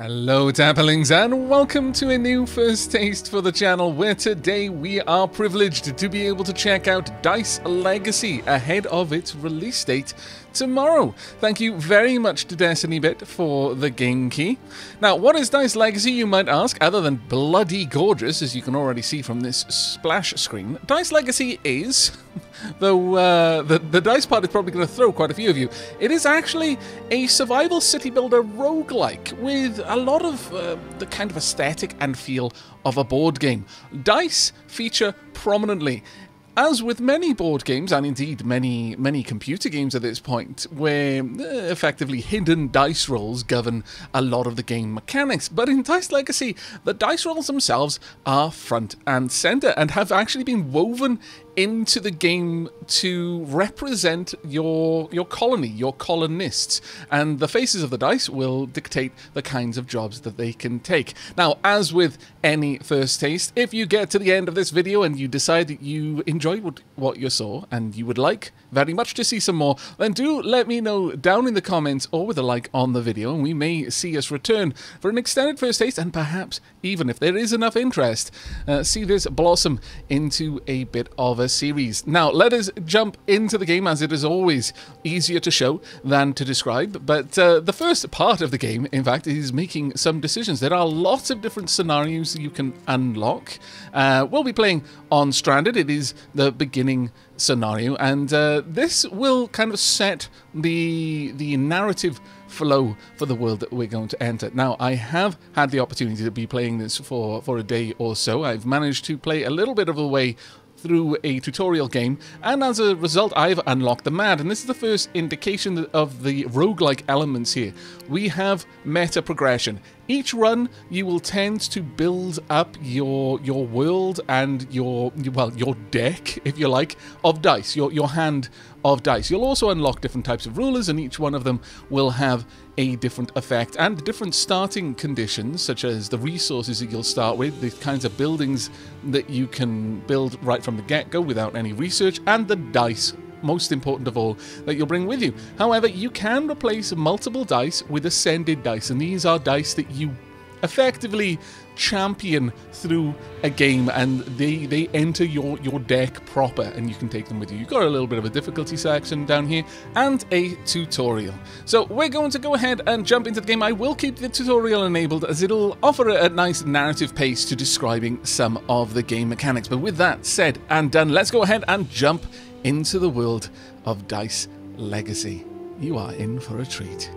Hello Dapperlings and welcome to a new first taste for the channel where today we are privileged to be able to check out Dice Legacy ahead of its release date tomorrow. Thank you very much to DESTINYbit for the game key. Now what is Dice Legacy you might ask other than bloody gorgeous as you can already see from this splash screen. Dice Legacy is though uh, the, the dice part is probably going to throw quite a few of you. It is actually a survival city builder roguelike with a lot of uh, the kind of aesthetic and feel of a board game. Dice feature prominently as with many board games, and indeed many many computer games at this point, where uh, effectively hidden dice rolls govern a lot of the game mechanics. But in Dice Legacy, the dice rolls themselves are front and center and have actually been woven into the game to represent your your colony, your colonists, and the faces of the dice will dictate the kinds of jobs that they can take. Now, as with any first taste, if you get to the end of this video and you decide that you enjoyed what, you saw and you would like very much to see some more, then do let me know down in the comments or with a like on the video, and we may see us return for an extended first taste and perhaps even if there is enough interest, uh, see this blossom into a bit of a series. Now, let us jump into the game as it is always easier to show than to describe. But uh, the first part of the game, in fact, is making some decisions. There are lots of different scenarios you can unlock. Uh, we'll be playing on Stranded. It is the beginning scenario, and uh, this will kind of set the the narrative flow for the world that we're going to enter. Now, I have had the opportunity to be playing this for, for a day or so. I've managed to play a little bit of a way through a tutorial game, and as a result, I've unlocked the MAD, and this is the first indication of the roguelike elements here. We have meta progression. Each run, you will tend to build up your your world and your well your deck, if you like, of dice, your your hand of dice. You'll also unlock different types of rulers, and each one of them will have a different effect and different starting conditions, such as the resources that you'll start with, the kinds of buildings that you can build right from the get-go without any research, and the dice most important of all, that you'll bring with you. However, you can replace multiple dice with ascended dice, and these are dice that you effectively champion through a game and they they enter your your deck proper and you can take them with you. You've got a little bit of a difficulty section down here and a tutorial. So we're going to go ahead and jump into the game. I will keep the tutorial enabled as it'll offer a, a nice narrative pace to describing some of the game mechanics. But with that said and done let's go ahead and jump into the world of dice legacy. You are in for a treat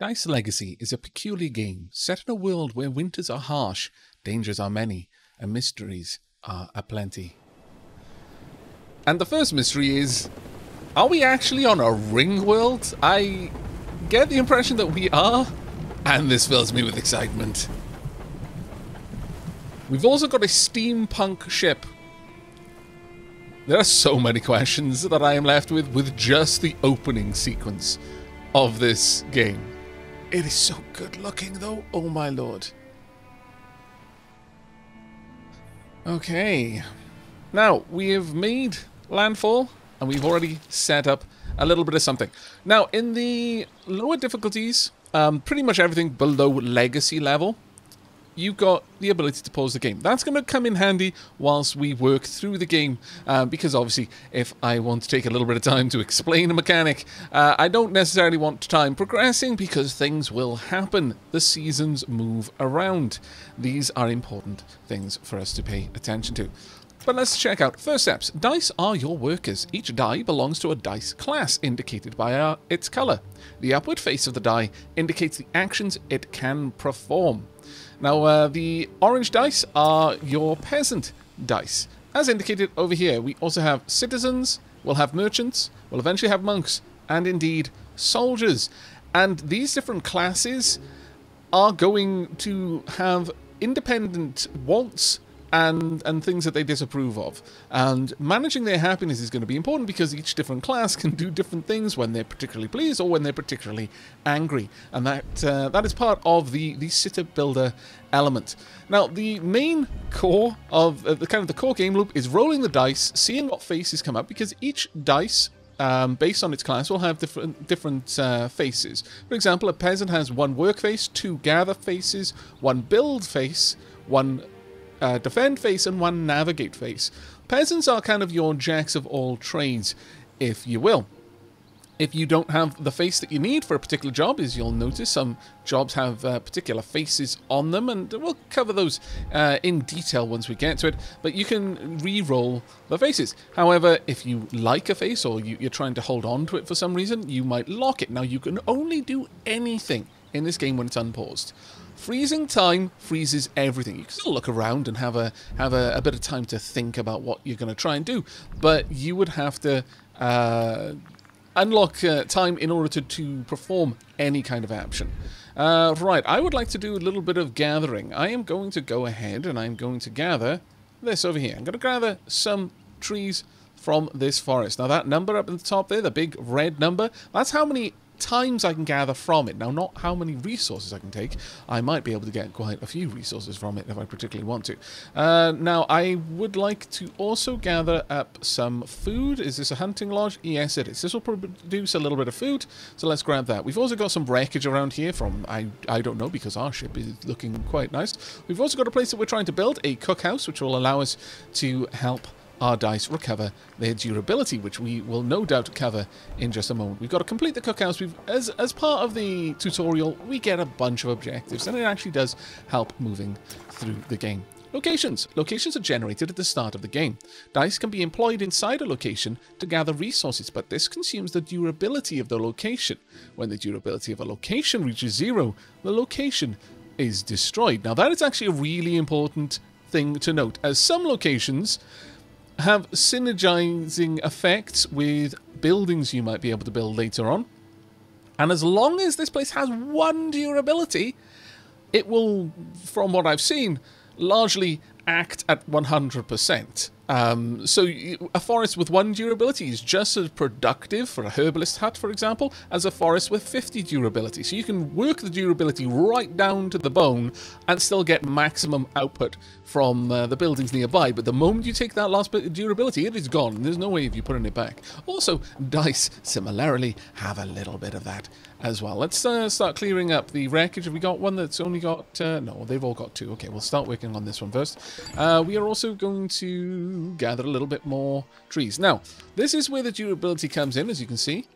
Dice Legacy is a peculiar game set in a world where winters are harsh, dangers are many, and mysteries are aplenty. And the first mystery is are we actually on a ring world? I get the impression that we are, and this fills me with excitement. We've also got a steampunk ship. There are so many questions that I am left with with just the opening sequence of this game. It is so good looking, though. Oh, my lord. Okay. Now, we have made landfall, and we've already set up a little bit of something. Now, in the lower difficulties, um, pretty much everything below legacy level, you've got the ability to pause the game. That's going to come in handy whilst we work through the game, uh, because obviously, if I want to take a little bit of time to explain a mechanic, uh, I don't necessarily want time progressing because things will happen. The seasons move around. These are important things for us to pay attention to. But let's check out first steps. Dice are your workers. Each die belongs to a dice class indicated by our, its color. The upward face of the die indicates the actions it can perform. Now, uh, the orange dice are your peasant dice. As indicated over here, we also have citizens, we'll have merchants, we'll eventually have monks, and indeed soldiers. And these different classes are going to have independent wants and and things that they disapprove of. And managing their happiness is going to be important because each different class can do different things when they're particularly pleased or when they're particularly angry, and that uh, that is part of the the city builder element. Now, the main core of uh, the kind of the core game loop is rolling the dice, seeing what faces come up because each dice um, based on its class, will have different different uh, faces. For example, a peasant has one work face, two gather faces, one build face, one uh, defend face, and one navigate face. Peasants are kind of your jacks of all trades, if you will. If you don't have the face that you need for a particular job, as you'll notice, some jobs have uh, particular faces on them, and we'll cover those uh, in detail once we get to it, but you can re-roll the faces. However, if you like a face or you, you're trying to hold on to it for some reason, you might lock it. Now, you can only do anything in this game when it's unpaused. Freezing time freezes everything. You can still look around and have a have a, a bit of time to think about what you're going to try and do, but you would have to uh, unlock uh, time in order to, to perform any kind of action. Uh, right, I would like to do a little bit of gathering. I am going to go ahead and I'm going to gather this over here. I'm going to gather some trees from this forest. Now that number up at the top there, the big red number, that's how many times I can gather from it. Now, not how many resources I can take. I might be able to get quite a few resources from it if I particularly want to. Uh, now, I would like to also gather up some food. Is this a hunting lodge? Yes, it is. This will produce a little bit of food, so let's grab that. We've also got some wreckage around here from, I, I don't know, because our ship is looking quite nice. We've also got a place that we're trying to build, a cookhouse, which will allow us to help our dice recover their durability, which we will no doubt cover in just a moment. We've got to complete the cookhouse. We've, as, as part of the tutorial, we get a bunch of objectives, and it actually does help moving through the game. Locations. Locations are generated at the start of the game. Dice can be employed inside a location to gather resources, but this consumes the durability of the location. When the durability of a location reaches zero, the location is destroyed. Now that is actually a really important thing to note, as some locations have synergizing effects with buildings you might be able to build later on. And as long as this place has one durability, it will, from what I've seen, largely act at 100%. Um, so a forest with one durability is just as productive for a herbalist hut, for example, as a forest with 50 durability. So you can work the durability right down to the bone and still get maximum output from uh, the buildings nearby. But the moment you take that last bit of durability, it is gone. There's no way of you putting it back. Also, dice similarly have a little bit of that as well. Let's uh, start clearing up the wreckage. Have we got one that's only got... Uh, no, they've all got two. Okay, we'll start working on this one first. Uh, we are also going to gather a little bit more trees. Now, this is where the durability comes in, as you can see.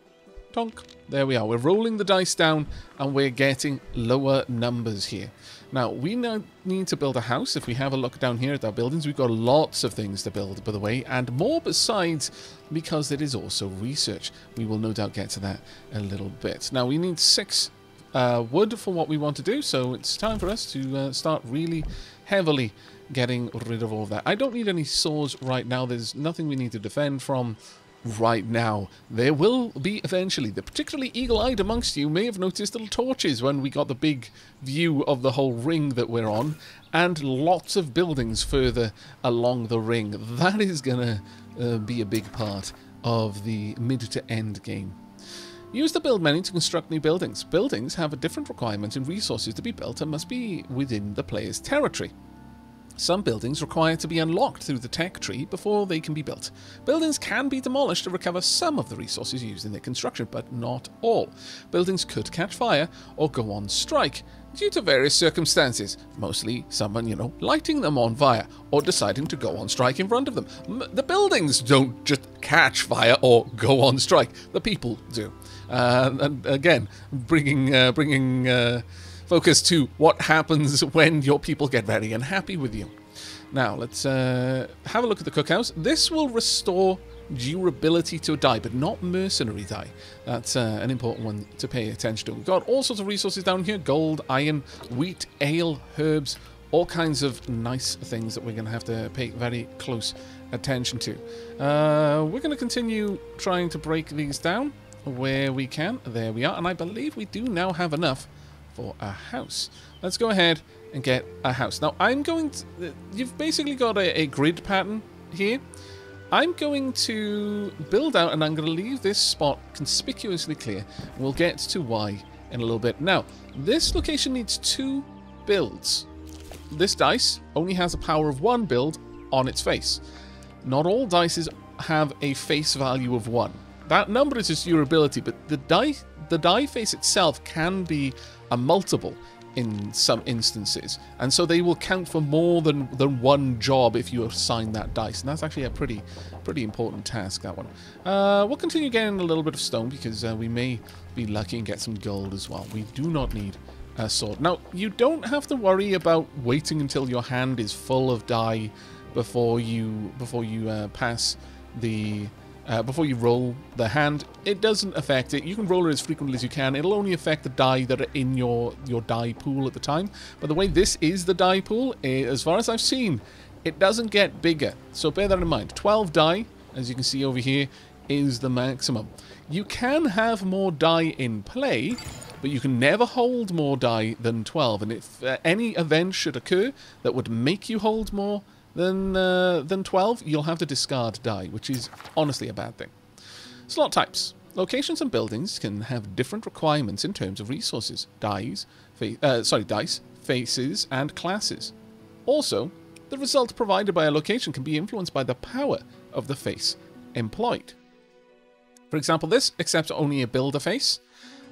Tonk. There we are. We're rolling the dice down, and we're getting lower numbers here. Now, we now need to build a house. If we have a look down here at our buildings, we've got lots of things to build, by the way, and more besides, because it is also research. We will no doubt get to that a little bit. Now, we need six uh, wood for what we want to do, so it's time for us to uh, start really heavily getting rid of all of that. I don't need any saws right now. There's nothing we need to defend from right now. There will be eventually. The particularly eagle-eyed amongst you may have noticed little torches when we got the big view of the whole ring that we're on, and lots of buildings further along the ring. That is going to uh, be a big part of the mid to end game. Use the build menu to construct new buildings. Buildings have a different requirement in resources to be built and must be within the player's territory. Some buildings require to be unlocked through the tech tree before they can be built. Buildings can be demolished to recover some of the resources used in their construction, but not all. Buildings could catch fire or go on strike due to various circumstances, mostly someone, you know, lighting them on fire or deciding to go on strike in front of them. The buildings don't just catch fire or go on strike, the people do. Uh, and again, bringing, uh, bringing, uh, focus to what happens when your people get very unhappy with you. Now, let's uh, have a look at the cookhouse. This will restore durability to a die, but not mercenary die. That's uh, an important one to pay attention to. We've got all sorts of resources down here. Gold, iron, wheat, ale, herbs, all kinds of nice things that we're going to have to pay very close attention to. Uh, we're going to continue trying to break these down where we can. There we are. And I believe we do now have enough for a house. Let's go ahead and get a house. Now, I'm going to... Uh, you've basically got a, a grid pattern here. I'm going to build out, and I'm going to leave this spot conspicuously clear. We'll get to why in a little bit. Now, this location needs two builds. This dice only has a power of one build on its face. Not all dices have a face value of one. That number is just your ability, but the die the die face itself can be a multiple in some instances, and so they will count for more than than one job if you assign that dice, and that's actually a pretty pretty important task. That one. Uh, we'll continue getting a little bit of stone because uh, we may be lucky and get some gold as well. We do not need a sword. Now you don't have to worry about waiting until your hand is full of die before you before you uh, pass the uh, before you roll the hand. It doesn't affect it. You can roll it as frequently as you can. It'll only affect the die that are in your, your die pool at the time. But the way this is the die pool, eh, as far as I've seen, it doesn't get bigger. So bear that in mind. 12 die, as you can see over here, is the maximum. You can have more die in play, but you can never hold more die than 12. And if uh, any event should occur that would make you hold more, than, uh, than 12, you'll have to discard die, which is honestly a bad thing. Slot types. Locations and buildings can have different requirements in terms of resources, dies, uh, sorry, dice, faces, and classes. Also, the result provided by a location can be influenced by the power of the face employed. For example, this accepts only a builder face.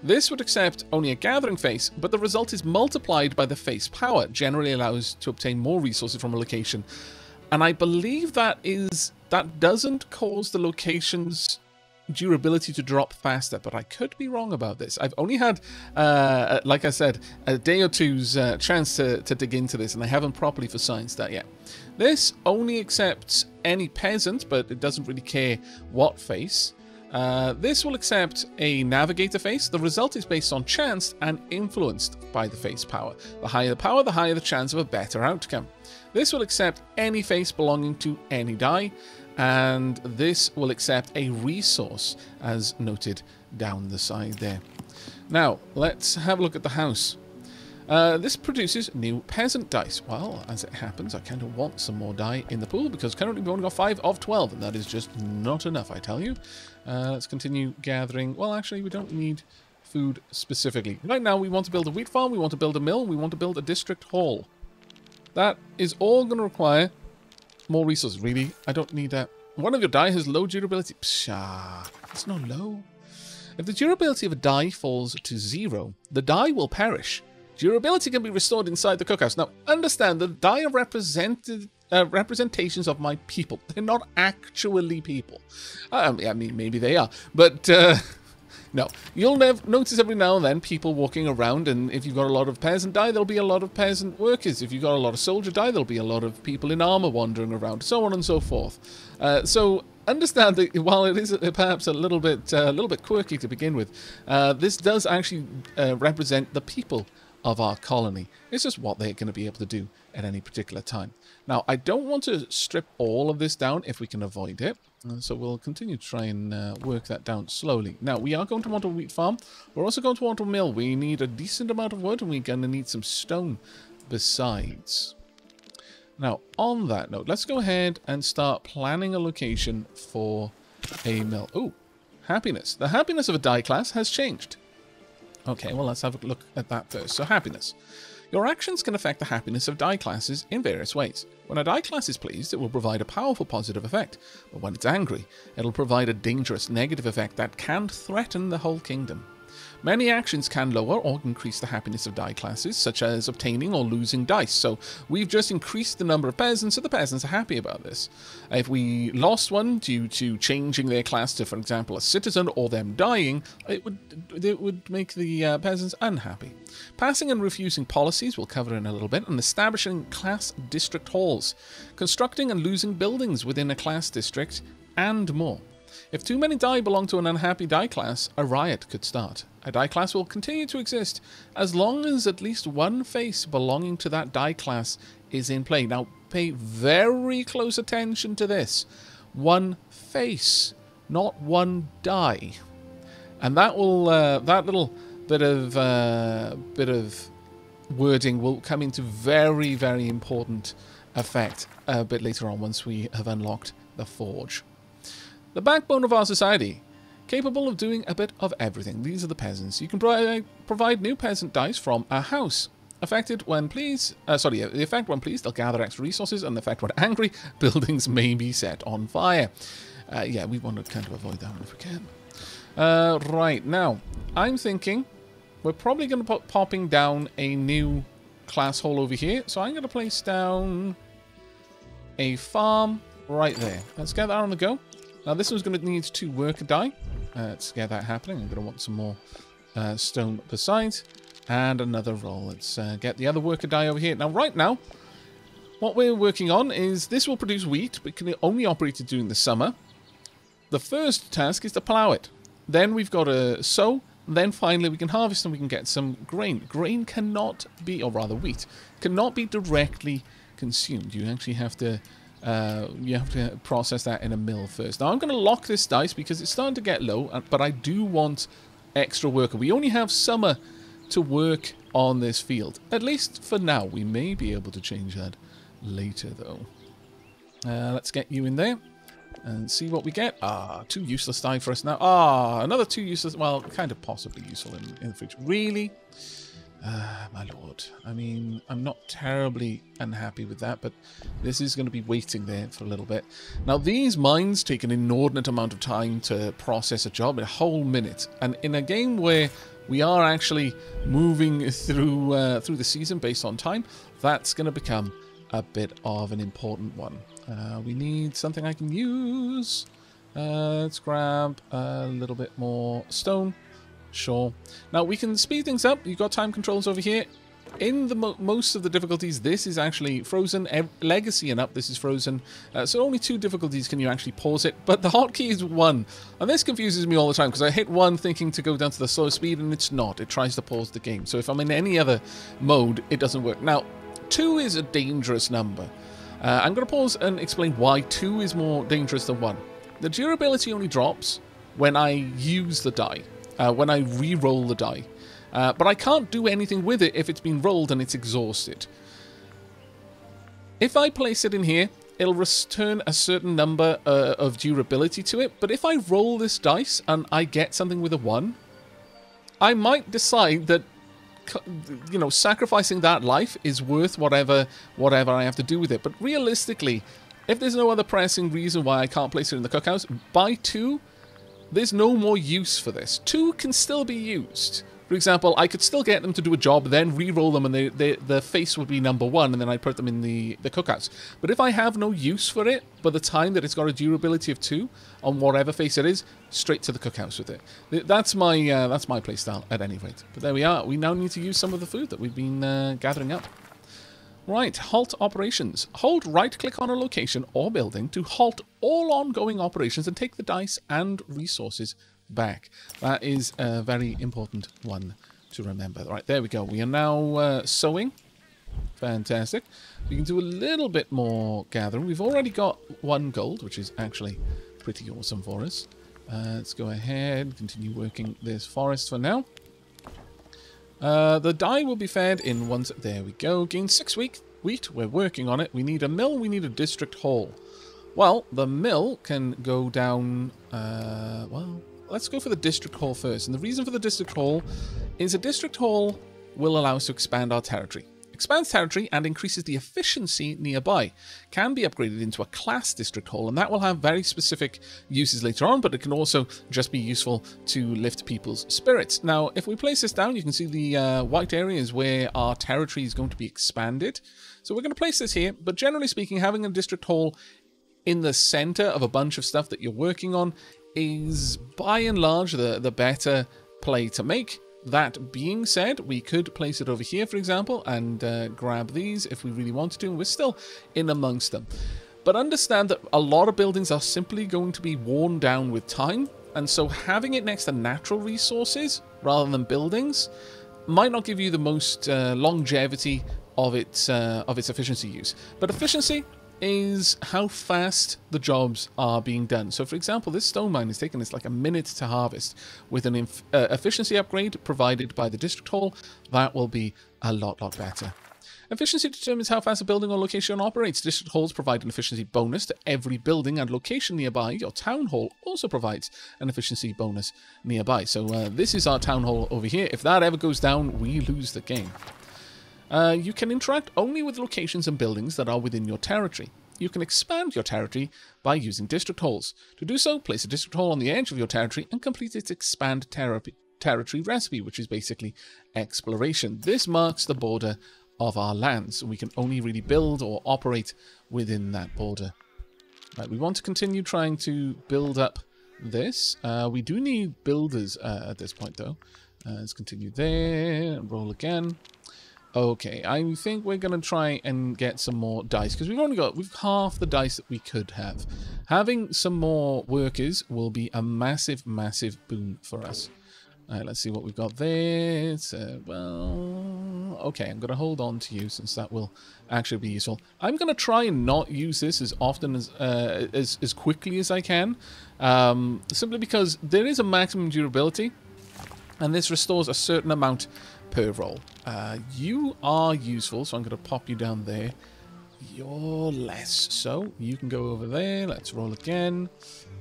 This would accept only a gathering face, but the result is multiplied by the face power, generally allows to obtain more resources from a location. And I believe that is that doesn't cause the location's durability to drop faster, but I could be wrong about this. I've only had, uh, like I said, a day or two's uh, chance to, to dig into this, and I haven't properly for science that yet. This only accepts any peasant, but it doesn't really care what face. Uh, this will accept a navigator face. The result is based on chance and influenced by the face power. The higher the power, the higher the chance of a better outcome. This will accept any face belonging to any die, and this will accept a resource as noted down the side there. Now, let's have a look at the house. Uh, this produces new peasant dice. Well, as it happens, I kind of want some more die in the pool because currently we've only got 5 of 12, and that is just not enough, I tell you. Uh, let's continue gathering. Well, actually, we don't need food specifically. Right now, we want to build a wheat farm, we want to build a mill, we want to build a district hall. That is all going to require more resources. Really? I don't need that. One of your die has low durability. Psha, it's not low. If the durability of a die falls to zero, the die will perish. Durability can be restored inside the cookhouse. Now, understand that die are represented uh, representations of my people. They're not actually people. Um, I mean, maybe they are, but uh, no. You'll never notice every now and then people walking around, and if you've got a lot of peasant die, there'll be a lot of peasant workers. If you've got a lot of soldier die, there'll be a lot of people in armor wandering around, so on and so forth. Uh, so understand that while it is perhaps a little bit uh, a little bit quirky to begin with, uh, this does actually uh, represent the people of our colony. It's just what they're going to be able to do at any particular time. Now, I don't want to strip all of this down if we can avoid it. So we'll continue to try and uh, work that down slowly. Now, we are going to want a wheat farm. We're also going to want a mill. We need a decent amount of wood and we're going to need some stone besides. Now, on that note, let's go ahead and start planning a location for a mill. Oh, happiness. The happiness of a die class has changed. Okay, well, let's have a look at that first. So, happiness. Your actions can affect the happiness of die classes in various ways. When a die class is pleased, it will provide a powerful positive effect, but when it's angry, it'll provide a dangerous negative effect that can threaten the whole kingdom. Many actions can lower or increase the happiness of die classes, such as obtaining or losing dice. So we've just increased the number of peasants, so the peasants are happy about this. If we lost one due to changing their class to, for example, a citizen or them dying, it would it would make the uh, peasants unhappy. Passing and refusing policies we'll cover in a little bit, and establishing class district halls, constructing and losing buildings within a class district, and more. If too many die belong to an unhappy die class, a riot could start. A die class will continue to exist as long as at least one face belonging to that die class is in play. Now, pay very close attention to this. One face, not one die. And that will, uh, that little bit of, uh, bit of wording will come into very, very important effect a bit later on once we have unlocked the forge. The backbone of our society, capable of doing a bit of everything. These are the peasants. You can pro provide new peasant dice from a house. Affected when pleased, uh, sorry, the effect when pleased, they'll gather extra resources, and the effect when angry, buildings may be set on fire. Uh, yeah, we want to kind of avoid that one if we can. Uh, right, now, I'm thinking we're probably going to put popping down a new class hall over here. So I'm going to place down a farm right there. Let's get that on the go. Now, this one's going to need two worker die. Uh, let's get that happening. I'm going to want some more uh, stone besides. And another roll. Let's uh, get the other worker die over here. Now, right now, what we're working on is this will produce wheat, but can only operate it during the summer. The first task is to plough it. Then we've got to sow. Then finally we can harvest and we can get some grain. Grain cannot be, or rather wheat, cannot be directly consumed. You actually have to uh, you have to process that in a mill first. Now I'm going to lock this dice because it's starting to get low, uh, but I do want extra worker. We only have summer to work on this field. At least for now. We may be able to change that later, though. Uh, let's get you in there and see what we get. Ah, two useless die for us now. Ah, another two useless, well, kind of possibly useful in, in the future. Really? Ah, my lord. I mean, I'm not terribly unhappy with that, but this is going to be waiting there for a little bit. Now, these mines take an inordinate amount of time to process a job, a whole minute. And in a game where we are actually moving through uh, through the season based on time, that's going to become a bit of an important one. Uh, we need something I can use. Uh, let's grab a little bit more stone. Sure. Now, we can speed things up. You've got time controls over here. In the mo most of the difficulties, this is actually frozen. E Legacy and up, this is frozen. Uh, so only two difficulties can you actually pause it. But the hotkey is one. And this confuses me all the time because I hit one thinking to go down to the slow speed and it's not. It tries to pause the game. So if I'm in any other mode, it doesn't work. Now, two is a dangerous number. Uh, I'm going to pause and explain why two is more dangerous than one. The durability only drops when I use the die, uh, when I re-roll the die. Uh, but I can't do anything with it if it's been rolled and it's exhausted. If I place it in here, it'll return a certain number uh, of durability to it. But if I roll this dice and I get something with a 1, I might decide that you know, sacrificing that life is worth whatever whatever I have to do with it. But realistically, if there's no other pressing reason why I can't place it in the cookhouse, by two. There's no more use for this. Two can still be used. For example, I could still get them to do a job, then re-roll them, and they, they, the face would be number one, and then I'd put them in the, the cookhouse. But if I have no use for it, by the time that it's got a durability of two on whatever face it is, straight to the cookhouse with it. That's my uh, that's my playstyle at any rate. But there we are. We now need to use some of the food that we've been uh, gathering up. Right, halt operations. Hold right-click on a location or building to halt all ongoing operations and take the dice and resources back. That is a very important one to remember. Right, there we go. We are now uh, sowing. Fantastic. We can do a little bit more gathering. We've already got one gold, which is actually pretty awesome for us. Uh, let's go ahead and continue working this forest for now. Uh, the die will be fed in once. There we go. Gain six week wheat. We're working on it. We need a mill. We need a district hall. Well, the mill can go down. Uh, well, let's go for the district hall first. And the reason for the district hall is a district hall will allow us to expand our territory. Expands territory and increases the efficiency nearby. Can be upgraded into a class district hall, and that will have very specific uses later on, but it can also just be useful to lift people's spirits. Now, if we place this down, you can see the uh, white areas where our territory is going to be expanded. So we're going to place this here, but generally speaking, having a district hall in the center of a bunch of stuff that you're working on is by and large the, the better play to make. That being said, we could place it over here, for example, and uh, grab these if we really wanted to, and we're still in amongst them. But understand that a lot of buildings are simply going to be worn down with time, and so having it next to natural resources rather than buildings might not give you the most uh, longevity of its uh, of its efficiency use. But efficiency is how fast the jobs are being done. So, for example, this stone mine is taking us like a minute to harvest. With an uh, efficiency upgrade provided by the district hall, that will be a lot, lot better. Efficiency determines how fast a building or location operates. District halls provide an efficiency bonus to every building and location nearby. Your town hall also provides an efficiency bonus nearby. So uh, this is our town hall over here. If that ever goes down, we lose the game. Uh, you can interact only with locations and buildings that are within your territory. you can expand your territory by using district halls. To do so, place a district hall on the edge of your territory and complete its expand ter territory recipe, which is basically exploration. This marks the border of our lands. So we can only really build or operate within that border. Right, we want to continue trying to build up this. Uh, we do need builders uh, at this point, though. Uh, let's continue there. Roll again. Okay, I think we're going to try and get some more dice because we've only got we've half the dice that we could have. Having some more workers will be a massive, massive boon for us. All right, let's see what we've got there. Uh, well, okay, I'm going to hold on to you since that will actually be useful. I'm going to try and not use this as often as uh, as, as quickly as I can, um, simply because there is a maximum durability, and this restores a certain amount per roll. Uh, you are useful, so I'm going to pop you down there. You're less, so you can go over there. Let's roll again.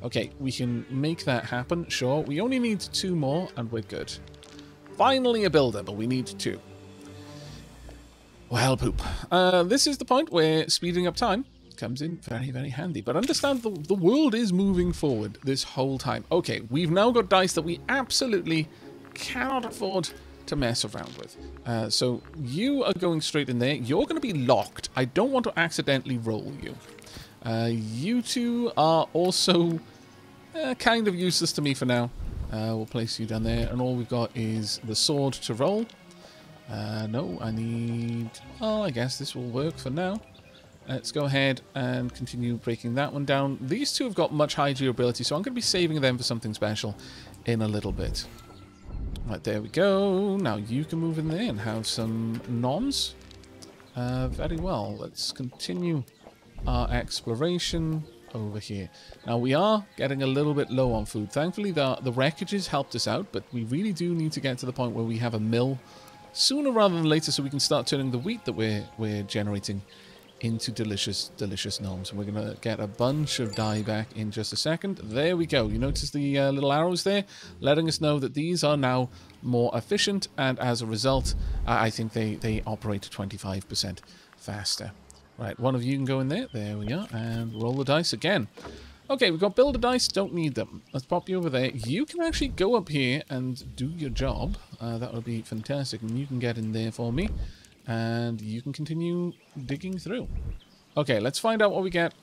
Okay, we can make that happen, sure. We only need two more, and we're good. Finally a builder, but we need two. Well, poop. Uh, this is the point where speeding up time comes in very, very handy. But understand the, the world is moving forward this whole time. Okay, we've now got dice that we absolutely cannot afford to mess around with. Uh, so you are going straight in there. You're going to be locked. I don't want to accidentally roll you. Uh, you two are also uh, kind of useless to me for now. Uh, we'll place you down there. And all we've got is the sword to roll. Uh, no, I need... Oh, I guess this will work for now. Let's go ahead and continue breaking that one down. These two have got much higher durability, so I'm going to be saving them for something special in a little bit. Right, there we go. Now you can move in there and have some noms. Uh, very well. Let's continue our exploration over here. Now we are getting a little bit low on food. Thankfully the, the wreckages helped us out, but we really do need to get to the point where we have a mill sooner rather than later so we can start turning the wheat that we're, we're generating into delicious, delicious gnomes. We're going to get a bunch of die back in just a second. There we go. You notice the uh, little arrows there? Letting us know that these are now more efficient. And as a result, I think they, they operate 25% faster. Right, one of you can go in there. There we are. And roll the dice again. Okay, we've got builder dice. Don't need them. Let's pop you over there. You can actually go up here and do your job. Uh, that would be fantastic. And you can get in there for me and you can continue digging through. Okay, let's find out what we get.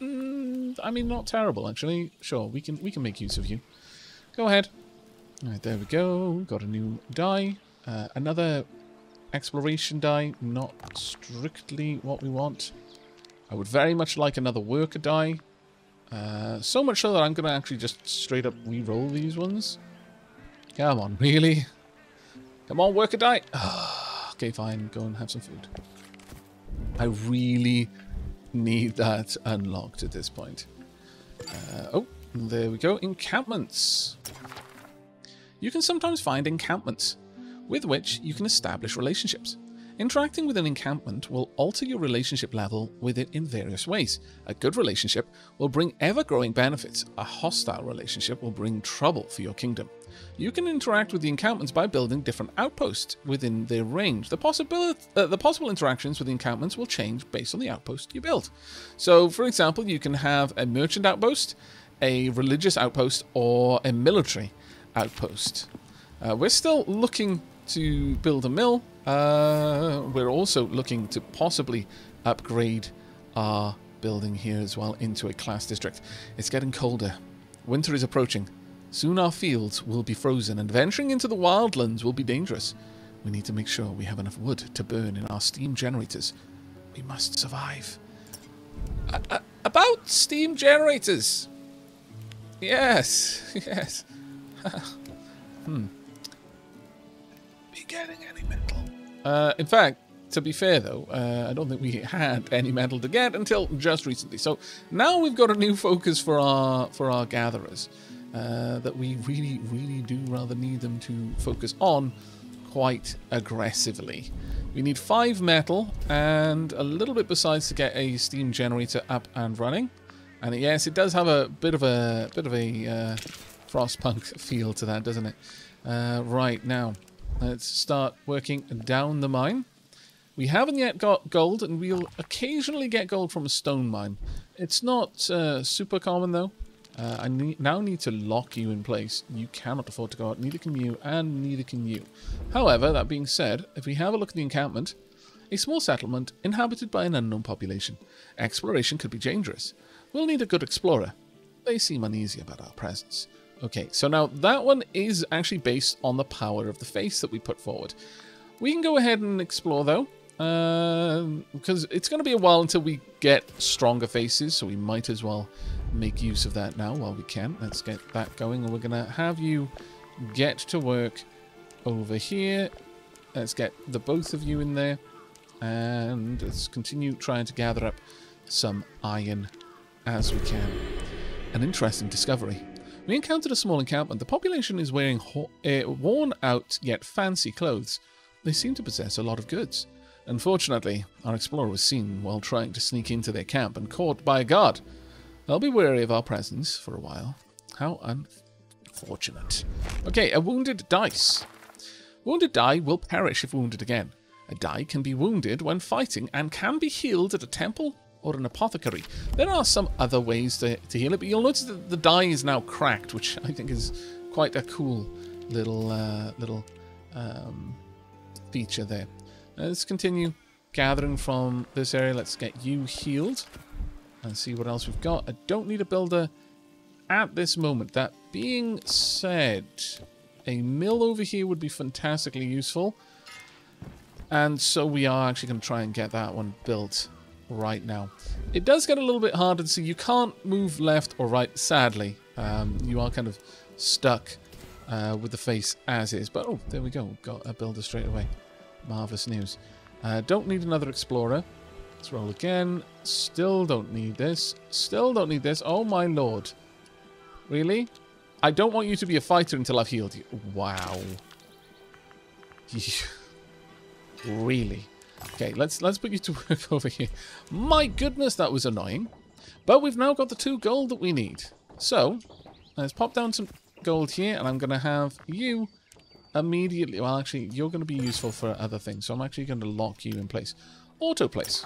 Mm, I mean, not terrible, actually. Sure, we can we can make use of you. Go ahead. All right, there we go. Got a new die. Uh, another exploration die. Not strictly what we want. I would very much like another worker die. Uh, so much so that I'm going to actually just straight up re-roll these ones. Come on, really? Come on, worker die. Okay, fine. Go and have some food. I really need that unlocked at this point. Uh, oh, there we go. Encampments. You can sometimes find encampments with which you can establish relationships. Interacting with an encampment will alter your relationship level with it in various ways. A good relationship will bring ever growing benefits, a hostile relationship will bring trouble for your kingdom. You can interact with the encampments by building different outposts within their range. The, uh, the possible interactions with the encampments will change based on the outpost you build. So, for example, you can have a merchant outpost, a religious outpost, or a military outpost. Uh, we're still looking to build a mill. Uh, we're also looking to possibly upgrade our building here as well into a class district. It's getting colder. Winter is approaching. Soon our fields will be frozen and venturing into the wildlands will be dangerous. We need to make sure we have enough wood to burn in our steam generators. We must survive. Uh, uh, about steam generators. Yes, yes. hmm Be getting any metal. Uh, in fact, to be fair though, uh, I don't think we had any metal to get until just recently. So now we've got a new focus for our for our gatherers uh, that we really, really do rather need them to focus on quite aggressively. We need five metal and a little bit besides to get a steam generator up and running. And yes, it does have a bit of a bit of a uh, frostpunk feel to that, doesn't it? Uh, right now, Let's start working down the mine. We haven't yet got gold, and we'll occasionally get gold from a stone mine. It's not uh, super common, though. Uh, I need, now need to lock you in place. You cannot afford to go out. Neither can you, and neither can you. However, that being said, if we have a look at the encampment, a small settlement inhabited by an unknown population. Exploration could be dangerous. We'll need a good explorer. They seem uneasy about our presence. Okay, so now that one is actually based on the power of the face that we put forward. We can go ahead and explore, though, because it's going to be a while until we get stronger faces, so we might as well make use of that now while we can. Let's get that going, and we're going to have you get to work over here. Let's get the both of you in there, and let's continue trying to gather up some iron as we can. An interesting discovery. We encountered a small encampment. The population is wearing uh, worn out yet fancy clothes. They seem to possess a lot of goods. Unfortunately, our explorer was seen while trying to sneak into their camp and caught by a guard. They'll be wary of our presence for a while. How unfortunate. Okay, a wounded dice. Wounded die will perish if wounded again. A die can be wounded when fighting and can be healed at a temple or an apothecary. There are some other ways to, to heal it, but you'll notice that the die is now cracked, which I think is quite a cool little uh, little um, feature there. let's continue gathering from this area. Let's get you healed and see what else we've got. I don't need a builder at this moment. That being said, a mill over here would be fantastically useful. And so we are actually going to try and get that one built right now. It does get a little bit harder to see. You can't move left or right, sadly. Um, you are kind of stuck uh, with the face as is. But, oh, there we go. Got a builder straight away. Marvellous news. Uh, don't need another explorer. Let's roll again. Still don't need this. Still don't need this. Oh, my lord. Really? I don't want you to be a fighter until I've healed you. Wow. really? Okay, let's let's put you to work over here. My goodness, that was annoying. But we've now got the two gold that we need. So, let's pop down some gold here, and I'm going to have you immediately... Well, actually, you're going to be useful for other things, so I'm actually going to lock you in place. Auto place.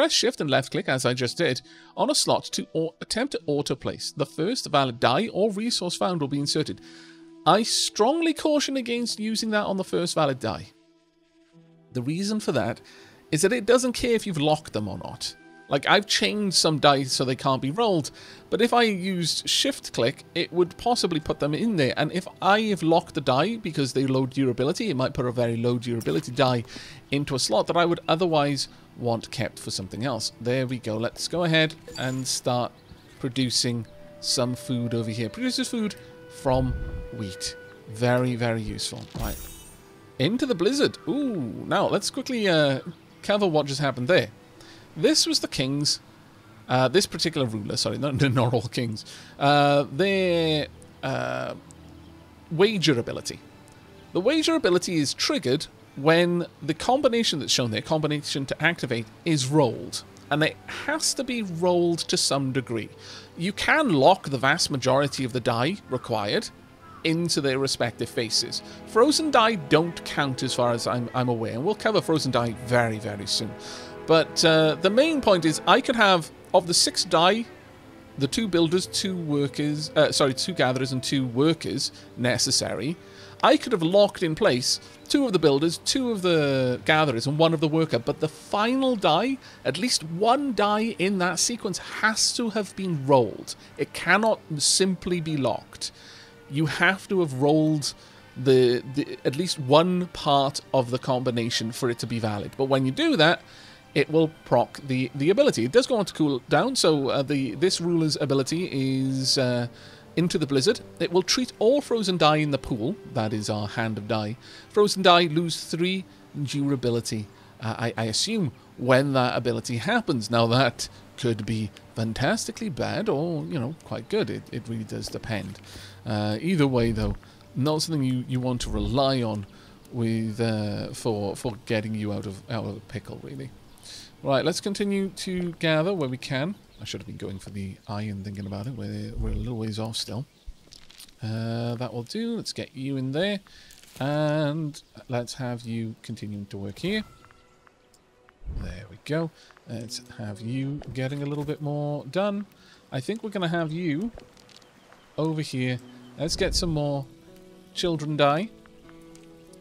Press shift and left click, as I just did, on a slot to attempt to auto place. The first valid die or resource found will be inserted. I strongly caution against using that on the first valid die. The reason for that is that it doesn't care if you've locked them or not. Like, I've changed some dice so they can't be rolled, but if I used shift click, it would possibly put them in there. And if I have locked the die because they low durability, it might put a very low durability die into a slot that I would otherwise want kept for something else. There we go. Let's go ahead and start producing some food over here. Produces food from wheat. Very, very useful. Right. Into the blizzard. Ooh, now let's quickly uh, cover what just happened there. This was the king's, uh, this particular ruler, sorry, not, not all kings, uh, their uh, wager ability. The wager ability is triggered when the combination that's shown there, combination to activate, is rolled. And it has to be rolled to some degree. You can lock the vast majority of the die required, into their respective faces. Frozen die don't count as far as I'm, I'm aware, and we'll cover Frozen die very, very soon. But uh, the main point is I could have, of the six die, the two builders, two workers, uh, sorry, two gatherers and two workers necessary, I could have locked in place two of the builders, two of the gatherers, and one of the worker. But the final die, at least one die in that sequence, has to have been rolled. It cannot simply be locked you have to have rolled the, the at least one part of the combination for it to be valid. But when you do that, it will proc the the ability. It does go on to cool down. So uh, the this ruler's ability is uh, into the blizzard. It will treat all frozen die in the pool. That is our hand of die. Frozen die lose three durability. Uh, I, I assume when that ability happens. Now that could be fantastically bad or you know quite good. It it really does depend. Uh, either way, though, not something you, you want to rely on with uh, for for getting you out of out of a pickle, really. Right, let's continue to gather where we can. I should have been going for the iron thinking about it. We're, we're a little ways off still. Uh, that will do. Let's get you in there. And let's have you continuing to work here. There we go. Let's have you getting a little bit more done. I think we're going to have you over here. Let's get some more children die.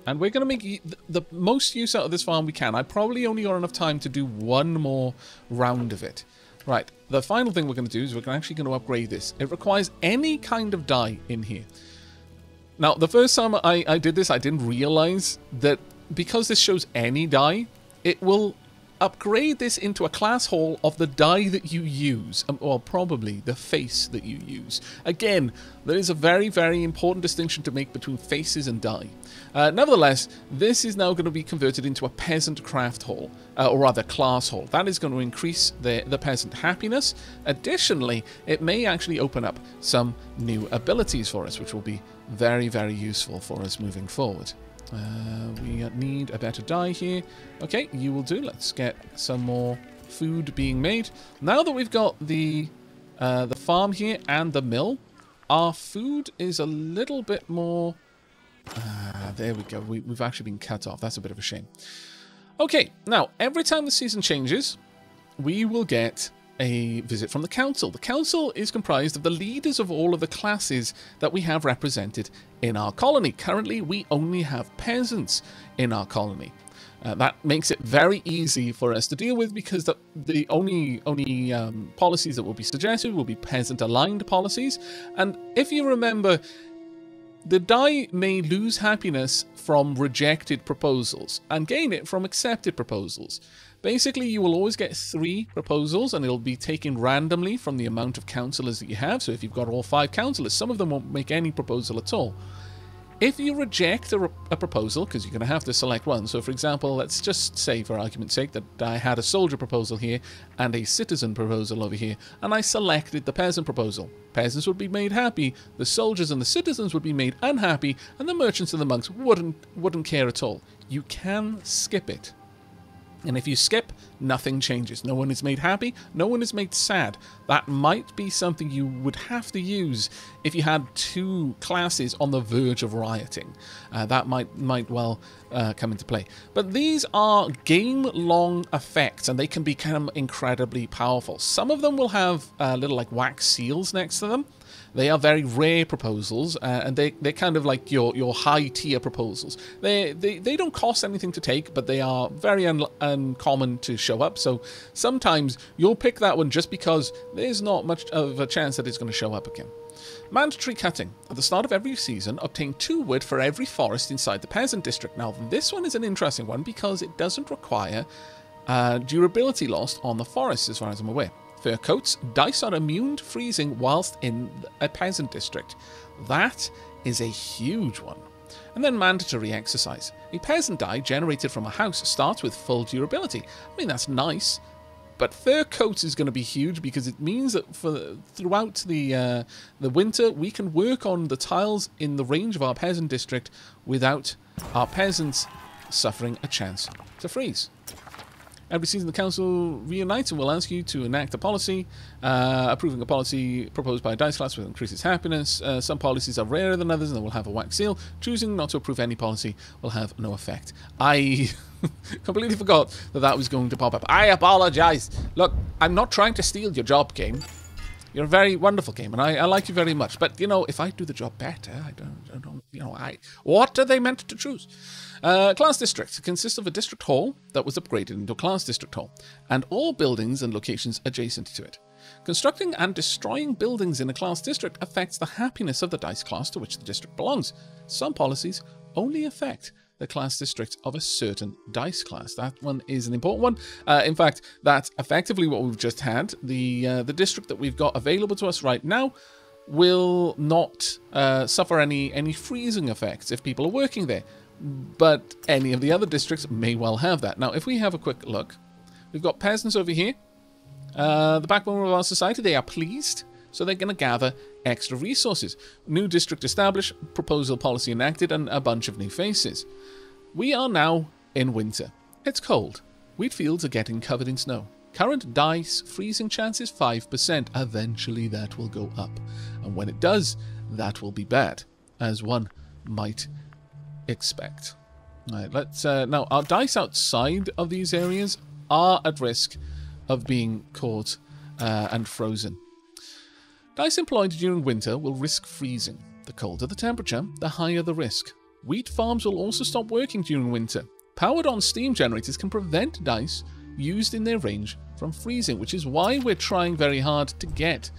And we're going to make the most use out of this farm we can. I probably only got enough time to do one more round of it. Right, the final thing we're going to do is we're actually going to upgrade this. It requires any kind of die in here. Now, the first time I, I did this, I didn't realize that because this shows any die, it will upgrade this into a class hall of the die that you use, um, well, probably the face that you use. Again, there is a very, very important distinction to make between faces and die. Uh, nevertheless, this is now going to be converted into a peasant craft hall, uh, or rather class hall. That is going to increase the, the peasant happiness. Additionally, it may actually open up some new abilities for us, which will be very, very useful for us moving forward. Uh, we need a better die here. Okay, you will do. Let's get some more food being made. Now that we've got the uh, the farm here and the mill, our food is a little bit more... Uh, there we go. We, we've actually been cut off. That's a bit of a shame. Okay, now, every time the season changes, we will get a visit from the council. The council is comprised of the leaders of all of the classes that we have represented in our colony. Currently, we only have peasants in our colony. Uh, that makes it very easy for us to deal with because the, the only only um, policies that will be suggested will be peasant-aligned policies. And if you remember, the die may lose happiness from rejected proposals and gain it from accepted proposals. Basically, you will always get three proposals, and it'll be taken randomly from the amount of councillors that you have. So if you've got all five councillors, some of them won't make any proposal at all. If you reject a, a proposal, because you're going to have to select one, so for example, let's just say for argument's sake that I had a soldier proposal here and a citizen proposal over here, and I selected the peasant proposal. Peasants would be made happy, the soldiers and the citizens would be made unhappy, and the merchants and the monks wouldn't, wouldn't care at all. You can skip it. And if you skip, nothing changes. No one is made happy, no one is made sad. That might be something you would have to use if you had two classes on the verge of rioting. Uh, that might might well uh, come into play. But these are game-long effects, and they can become incredibly powerful. Some of them will have uh, little like wax seals next to them, they are very rare proposals, uh, and they, they're kind of like your, your high tier proposals. They, they, they don't cost anything to take, but they are very un uncommon to show up. So sometimes you'll pick that one just because there's not much of a chance that it's going to show up again. Mandatory cutting. At the start of every season, obtain two wood for every forest inside the peasant district. Now, this one is an interesting one because it doesn't require uh, durability lost on the forest, as far as I'm aware. Fur coats, dice are immune to freezing whilst in a peasant district. That is a huge one. And then mandatory exercise. A peasant die generated from a house starts with full durability. I mean, that's nice. But fur coats is going to be huge because it means that for throughout the uh, the winter we can work on the tiles in the range of our peasant district without our peasants suffering a chance to freeze. Every season, the Council reunites and will ask you to enact a policy, uh, approving a policy proposed by a dice class will increase happiness. Uh, some policies are rarer than others and they will have a wax seal. Choosing not to approve any policy will have no effect. I completely forgot that that was going to pop up. I apologize. Look, I'm not trying to steal your job, game. You're a very wonderful game, and I, I, like you very much. But you know, if I do the job better, I don't, I don't you know, I what are they meant to choose? Uh, class district consists of a district hall that was upgraded into a class district hall, and all buildings and locations adjacent to it. Constructing and destroying buildings in a class district affects the happiness of the dice class to which the district belongs. Some policies only affect the class district of a certain dice class. That one is an important one. Uh, in fact, that's effectively what we've just had. The uh, the district that we've got available to us right now will not uh, suffer any any freezing effects if people are working there but any of the other districts may well have that. Now, if we have a quick look, we've got peasants over here. Uh, the backbone of our society, they are pleased, so they're going to gather extra resources. New district established, proposal policy enacted, and a bunch of new faces. We are now in winter. It's cold. Wheat fields are getting covered in snow. Current dice freezing chance is 5%. Eventually that will go up. And when it does, that will be bad, as one might expect. Right, let's uh, now our dice outside of these areas are at risk of being caught uh, and frozen. Dice employed during winter will risk freezing. The colder the temperature, the higher the risk. Wheat farms will also stop working during winter. Powered on steam generators can prevent dice used in their range from freezing, which is why we're trying very hard to get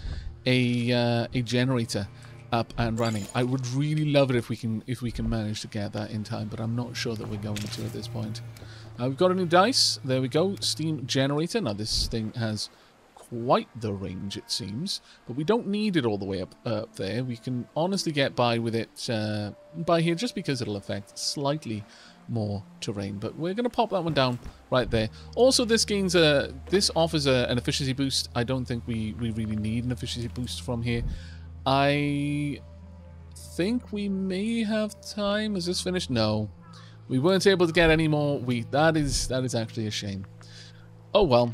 a uh, a generator up and running. I would really love it if we can if we can manage to get that in time, but I'm not sure that we're going to at this point. Uh, we've got a new dice. There we go. Steam generator. Now this thing has quite the range, it seems, but we don't need it all the way up uh, up there. We can honestly get by with it uh, by here just because it'll affect slightly more terrain. But we're going to pop that one down right there. Also, this gains a this offers a, an efficiency boost. I don't think we we really need an efficiency boost from here. I think we may have time. Is this finished? No. We weren't able to get any more wheat. That is that is actually a shame. Oh well.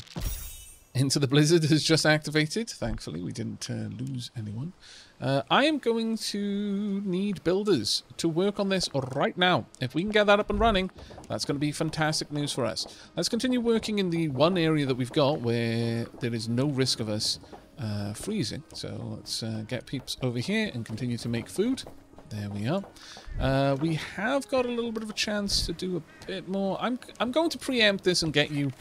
Into the Blizzard has just activated. Thankfully, we didn't uh, lose anyone. Uh, I am going to need builders to work on this right now. If we can get that up and running, that's going to be fantastic news for us. Let's continue working in the one area that we've got where there is no risk of us uh, freezing. So let's uh, get peeps over here and continue to make food. There we are. Uh, we have got a little bit of a chance to do a bit more. I'm I'm going to preempt this and get you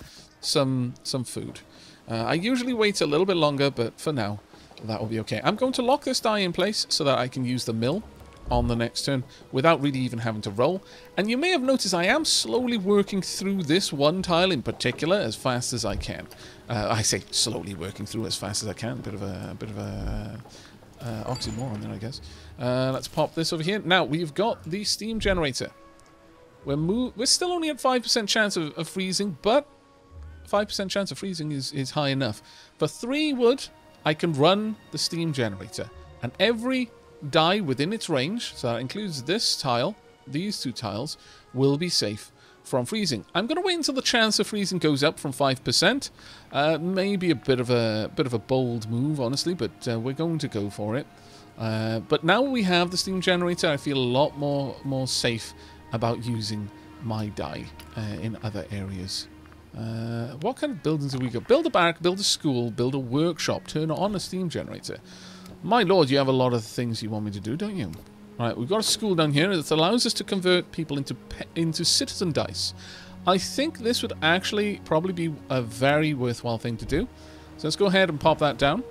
some some food. Uh, I usually wait a little bit longer, but for now, that will be okay. I'm going to lock this die in place so that I can use the mill on the next turn without really even having to roll. And you may have noticed I am slowly working through this one tile in particular as fast as I can. Uh, I say slowly working through as fast as I can. Bit of a, bit of a uh, oxymoron there, I guess. Uh, let's pop this over here. Now we've got the steam generator. We're we're still only at five percent chance of, of freezing, but five percent chance of freezing is is high enough. For three wood, I can run the steam generator, and every die within its range, so that includes this tile, these two tiles, will be safe from freezing. I'm going to wait until the chance of freezing goes up from 5%. Uh, maybe a bit of a bit of a bold move, honestly, but uh, we're going to go for it. Uh, but now we have the steam generator, I feel a lot more more safe about using my die uh, in other areas. Uh, what kind of buildings have we got? Build a barrack, build a school, build a workshop, turn on a steam generator. My lord, you have a lot of things you want me to do, don't you? Right, we've got a school down here that allows us to convert people into into citizen dice. I think this would actually probably be a very worthwhile thing to do. So let's go ahead and pop that down.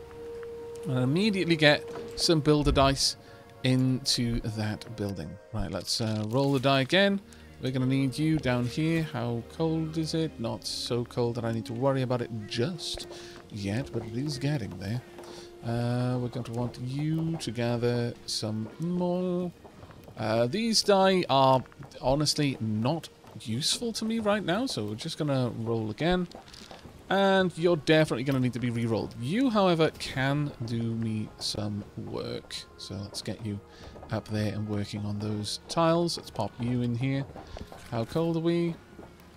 And immediately get some builder dice into that building. Right, let's uh, roll the die again. We're going to need you down here. How cold is it? Not so cold that I need to worry about it just yet, but it is getting there. Uh, we're going to want you to gather some more. Uh, these die are honestly not useful to me right now, so we're just going to roll again. And you're definitely going to need to be re-rolled. You, however, can do me some work. So let's get you up there and working on those tiles. Let's pop you in here. How cold are we?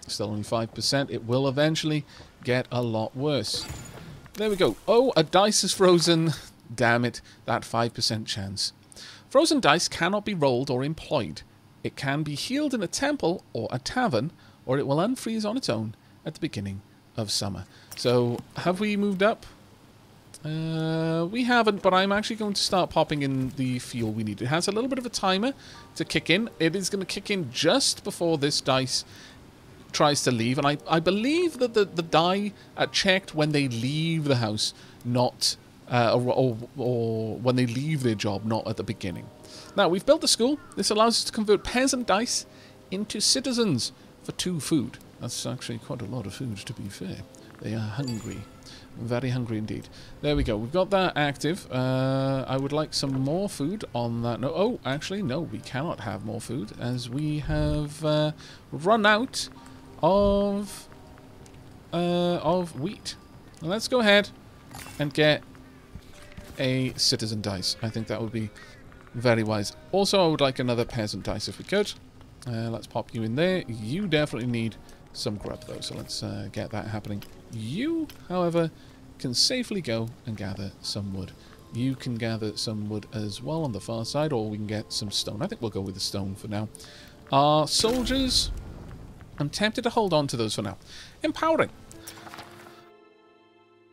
Still only 5%. It will eventually get a lot worse. There we go. Oh, a dice is frozen. Damn it, that 5% chance. Frozen dice cannot be rolled or employed. It can be healed in a temple or a tavern, or it will unfreeze on its own at the beginning of summer. So, have we moved up? Uh, we haven't, but I'm actually going to start popping in the fuel we need. It has a little bit of a timer to kick in. It is going to kick in just before this dice tries to leave, and I, I believe that the, the die are checked when they leave the house, not uh, or, or, or when they leave their job, not at the beginning. Now, we've built the school. This allows us to convert peasant dice into citizens for two food. That's actually quite a lot of food, to be fair. They are hungry. Very hungry indeed. There we go. We've got that active. Uh, I would like some more food on that. No, oh, actually, no, we cannot have more food as we have uh, run out of uh, of wheat. Now let's go ahead and get a citizen dice. I think that would be very wise. Also, I would like another peasant dice if we could. Uh, let's pop you in there. You definitely need some grub though, so let's uh, get that happening. You, however, can safely go and gather some wood. You can gather some wood as well on the far side, or we can get some stone. I think we'll go with the stone for now. Our soldiers I'm tempted to hold on to those for now. Empowering.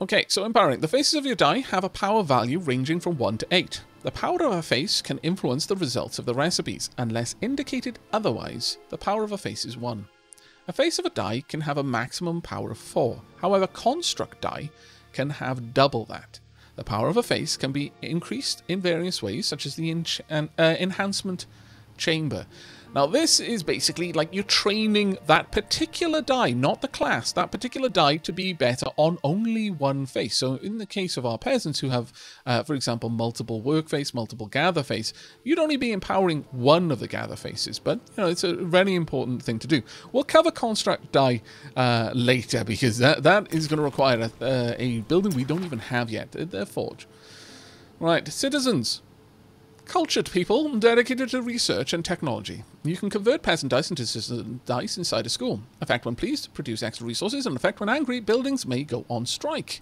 Okay, so empowering. The faces of your die have a power value ranging from 1 to 8. The power of a face can influence the results of the recipes. Unless indicated otherwise, the power of a face is 1. A face of a die can have a maximum power of 4. However, construct die can have double that. The power of a face can be increased in various ways, such as the uh, enhancement chamber. Now, this is basically like you're training that particular die, not the class, that particular die to be better on only one face. So, in the case of our peasants who have, uh, for example, multiple work face, multiple gather face, you'd only be empowering one of the gather faces, but you know it's a very important thing to do. We'll cover construct die uh, later because that that is going to require a, uh, a building we don't even have yet. They're forge. Right, citizens. Cultured people dedicated to research and technology. You can convert peasant dice into citizen dice inside a school. Effect when pleased, produce extra resources, and effect when angry, buildings may go on strike.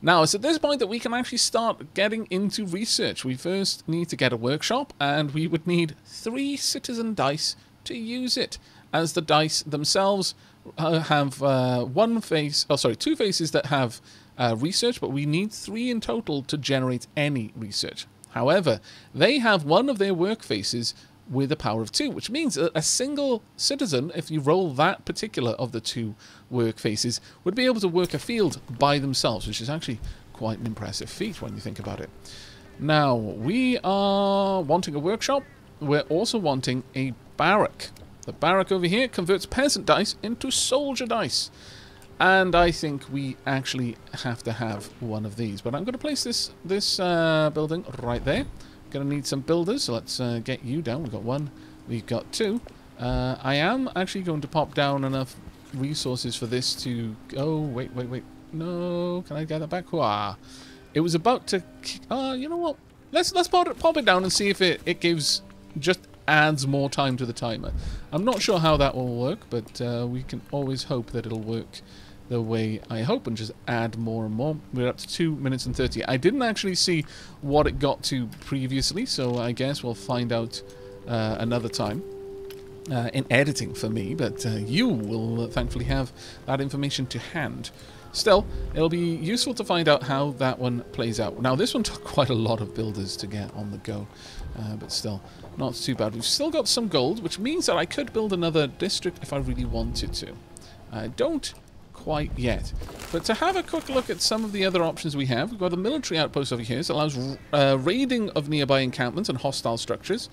Now, it's at this point that we can actually start getting into research. We first need to get a workshop, and we would need three citizen dice to use it, as the dice themselves uh, have uh, one face, oh sorry, two faces that have uh, research, but we need three in total to generate any research. However, they have one of their work faces with a power of two, which means that a single citizen, if you roll that particular of the two work faces, would be able to work a field by themselves, which is actually quite an impressive feat when you think about it. Now, we are wanting a workshop. We're also wanting a barrack. The barrack over here converts peasant dice into soldier dice. And I think we actually have to have one of these. But I'm going to place this this uh, building right there. Going to need some builders, so let's uh, get you down. We've got one, we've got two. Uh, I am actually going to pop down enough resources for this to... Oh, wait, wait, wait. No, can I get that back? Ah, it was about to... Uh, you know what? Let's let's pop it, pop it down and see if it, it gives... Just adds more time to the timer. I'm not sure how that will work, but uh, we can always hope that it'll work the way I hope and just add more and more. We're up to 2 minutes and 30. I didn't actually see what it got to previously, so I guess we'll find out uh, another time. Uh, in editing for me, but uh, you will thankfully have that information to hand. Still, it'll be useful to find out how that one plays out. Now, this one took quite a lot of builders to get on the go, uh, but still, not too bad. We've still got some gold, which means that I could build another district if I really wanted to. I don't quite yet. But to have a quick look at some of the other options we have, we've got a military outpost over here. So allows uh, raiding of nearby encampments and hostile structures.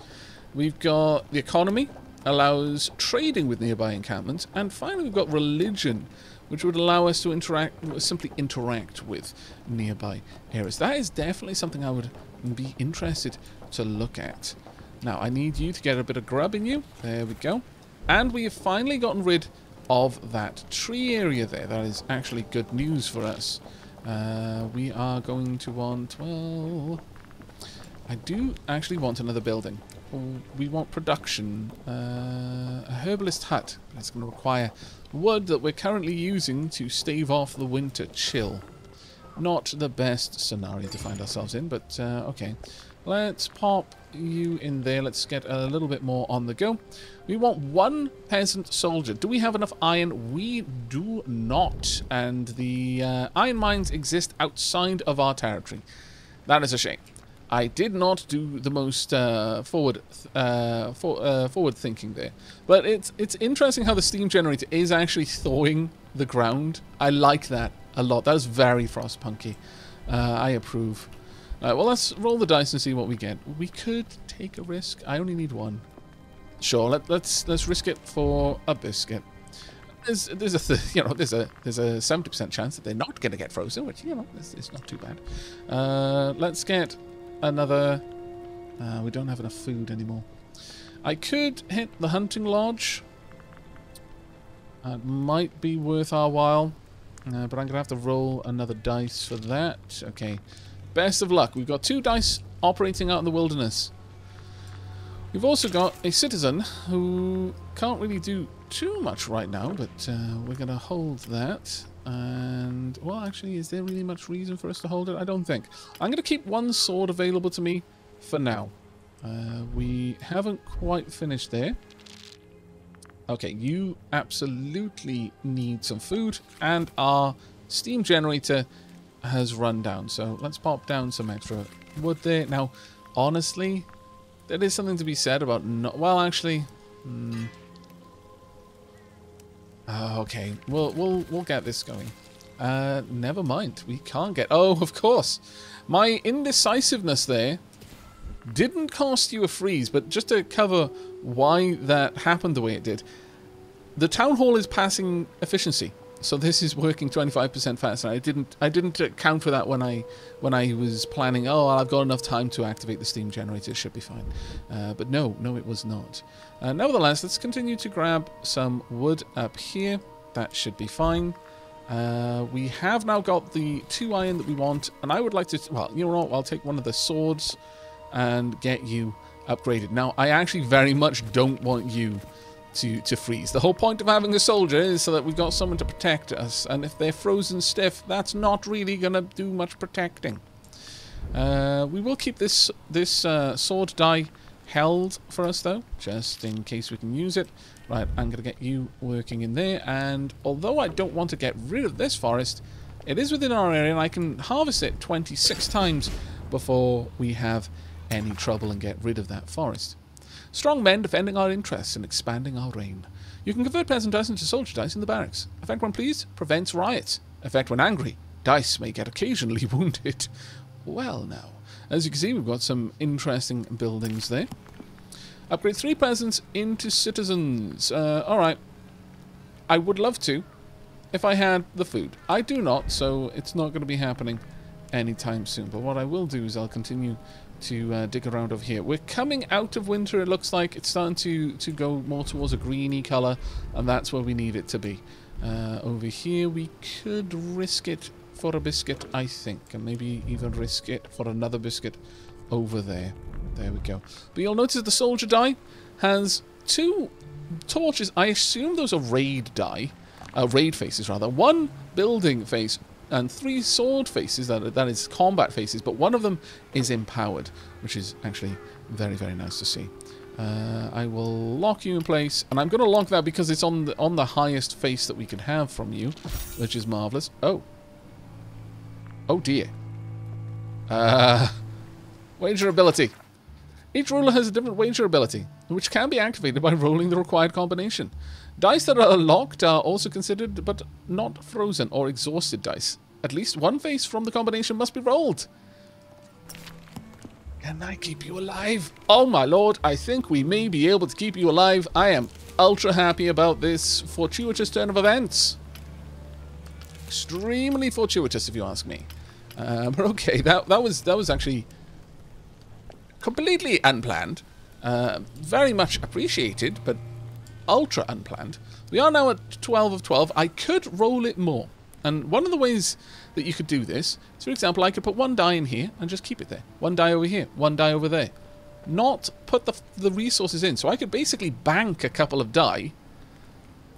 We've got the economy, allows trading with nearby encampments. And finally, we've got religion, which would allow us to interact, simply interact with nearby areas. That is definitely something I would be interested to look at. Now, I need you to get a bit of grub in you. There we go. And we have finally gotten rid of that tree area there. That is actually good news for us. Uh, we are going to want, well... I do actually want another building. We want production. Uh, a herbalist hut. It's going to require wood that we're currently using to stave off the winter chill. Not the best scenario to find ourselves in, but uh, okay. Let's pop you in there. Let's get a little bit more on the go. We want one peasant soldier. Do we have enough iron? We do not. And the uh, iron mines exist outside of our territory. That is a shame. I did not do the most uh, forward uh, for, uh, forward thinking there. But it's it's interesting how the steam generator is actually thawing the ground. I like that a lot. That is very frostpunky. Uh, I approve. Alright, well let's roll the dice and see what we get. We could take a risk. I only need one. Sure, let, let's let's risk it for a biscuit. There's there's a you know there's a there's a seventy percent chance that they're not going to get frozen, which you know is, is not too bad. Uh, let's get another. Uh, we don't have enough food anymore. I could hit the hunting lodge. That might be worth our while, uh, but I'm gonna have to roll another dice for that. Okay. Best of luck. We've got two dice operating out in the wilderness. We've also got a citizen who can't really do too much right now, but uh, we're going to hold that. And, well, actually, is there really much reason for us to hold it? I don't think. I'm going to keep one sword available to me for now. Uh, we haven't quite finished there. Okay, you absolutely need some food, and our steam generator has run down. So let's pop down some extra wood there. Now, honestly, there is something to be said about not... Well, actually... Hmm. Uh, okay, we'll, we'll, we'll get this going. Uh, never mind. We can't get... Oh, of course. My indecisiveness there didn't cost you a freeze, but just to cover why that happened the way it did. The town hall is passing efficiency. So this is working 25% faster. I didn't I didn't account for that when I when I was planning. Oh, I've got enough time to activate the steam generator. It should be fine. Uh, but no, no, it was not. Uh, nevertheless, let's continue to grab some wood up here. That should be fine. Uh, we have now got the two iron that we want, and I would like to. Well, you know what? I'll take one of the swords and get you upgraded. Now, I actually very much don't want you to, to freeze. The whole point of having a soldier is so that we've got someone to protect us, and if they're frozen stiff, that's not really going to do much protecting. Uh, we will keep this this uh, sword die held for us, though, just in case we can use it. Right, I'm going to get you working in there, and although I don't want to get rid of this forest, it is within our area, and I can harvest it 26 times before we have any trouble and get rid of that forest. Strong men defending our interests and expanding our reign. You can convert peasant dice into soldier dice in the barracks. Effect when pleased, prevents riots. Effect when angry, dice may get occasionally wounded. Well now, as you can see we've got some interesting buildings there. Upgrade three peasants into citizens. Uh, Alright. I would love to, if I had the food. I do not, so it's not going to be happening anytime soon. But what I will do is I'll continue to uh, dig around over here. We're coming out of winter, it looks like. It's starting to, to go more towards a greeny colour, and that's where we need it to be. Uh, over here, we could risk it for a biscuit, I think, and maybe even risk it for another biscuit over there. There we go. But you'll notice the soldier die has two torches. I assume those are raid die. Uh, raid faces, rather. One building face and three sword faces, that, that is combat faces, but one of them is empowered, which is actually very, very nice to see. Uh, I will lock you in place, and I'm going to lock that because it's on the, on the highest face that we can have from you, which is marvellous. Oh. Oh dear. Uh, wager ability. Each ruler has a different wager ability, which can be activated by rolling the required combination. Dice that are locked are also considered, but not frozen or exhausted dice. At least one face from the combination must be rolled. Can I keep you alive? Oh my lord, I think we may be able to keep you alive. I am ultra happy about this fortuitous turn of events. Extremely fortuitous, if you ask me. Uh, but okay, that that was that was actually completely unplanned. Uh, very much appreciated, but ultra unplanned. We are now at 12 of 12. I could roll it more. And one of the ways that you could do this is, for example, I could put one die in here and just keep it there. One die over here, one die over there. Not put the, the resources in. So I could basically bank a couple of die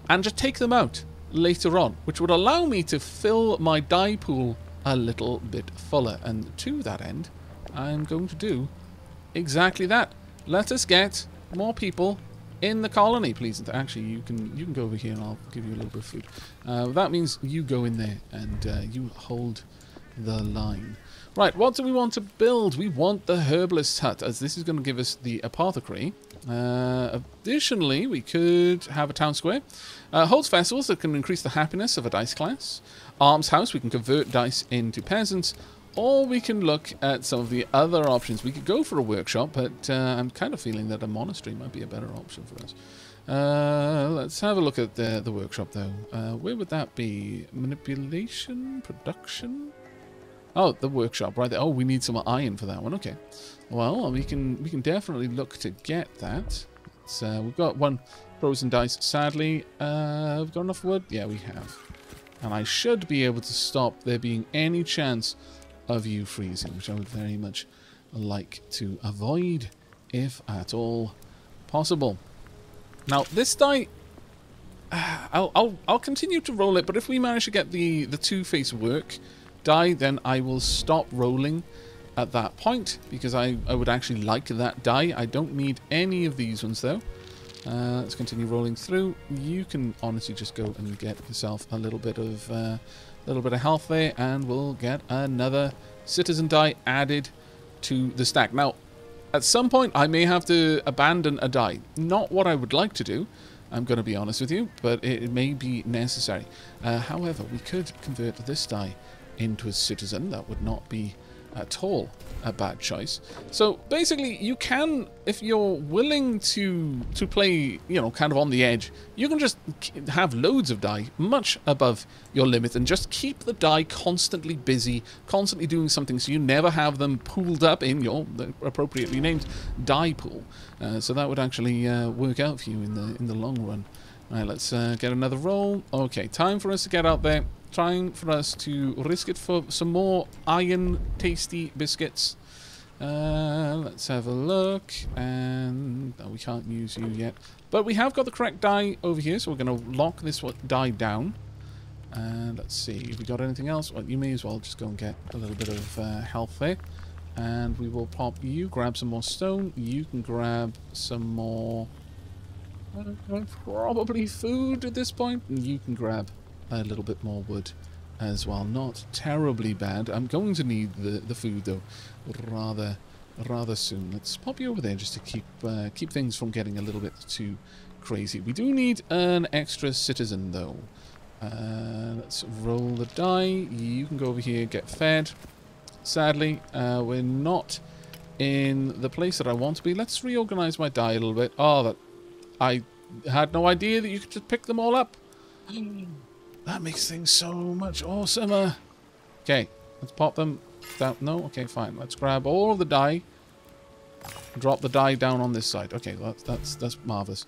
and just take them out later on, which would allow me to fill my die pool a little bit fuller. And to that end, I'm going to do exactly that. Let us get more people in the colony, please. Actually, you can you can go over here and I'll give you a little bit of food. Uh, that means you go in there and uh, you hold the line. Right, what do we want to build? We want the herbalist hut, as this is going to give us the apothecary. Uh, additionally, we could have a town square. Uh, holds festivals that can increase the happiness of a dice class. Almshouse, we can convert dice into peasants. Or we can look at some of the other options. We could go for a workshop, but uh, I'm kind of feeling that a monastery might be a better option for us. Uh, let's have a look at the, the workshop, though. Uh, where would that be? Manipulation? Production? Oh, the workshop, right there. Oh, we need some iron for that one. Okay. Well, we can we can definitely look to get that. So we've got one frozen dice. Sadly, uh, we've got enough wood. Yeah, we have. And I should be able to stop there being any chance of you freezing, which I would very much like to avoid, if at all possible. Now, this die, I'll, I'll, I'll continue to roll it, but if we manage to get the, the two-face work die, then I will stop rolling at that point, because I, I would actually like that die. I don't need any of these ones, though. Uh, let's continue rolling through. You can honestly just go and get yourself a little bit of uh, little bit of health there, and we'll get another citizen die added to the stack. Now, at some point, I may have to abandon a die. Not what I would like to do, I'm going to be honest with you, but it, may be necessary. Uh, however, we could convert this die into a citizen. That would not be at all a bad choice. So basically, you can, if you're willing to to play, you know, kind of on the edge, you can just have loads of die, much above your limit, and just keep the die constantly busy, constantly doing something, so you never have them pooled up in your appropriately named die pool. Uh, so that would actually uh, work out for you in the in the long run. Right, let's uh, get another roll. Okay, time for us to get out there Time for us to risk it for some more iron tasty biscuits. Uh, let's have a look. And we can't use you yet. But we have got the correct die over here, so we're going to lock this die down. And let's see, have we got anything else? Well, you may as well just go and get a little bit of uh, health there. And we will pop you, grab some more stone. You can grab some more... Probably food at this point. And you can grab a little bit more wood as well. Not terribly bad. I'm going to need the, the food, though, rather rather soon. Let's pop you over there just to keep uh, keep things from getting a little bit too crazy. We do need an extra citizen, though. Uh, let's roll the die. You can go over here, get fed. Sadly, uh, we're not in the place that I want to be. Let's reorganize my die a little bit. Oh, that I had no idea that you could just pick them all up. That makes things so much awesomer. Okay, let's pop them down. No? Okay, fine. Let's grab all the die. Drop the die down on this side. Okay, that's, that's, that's marvelous.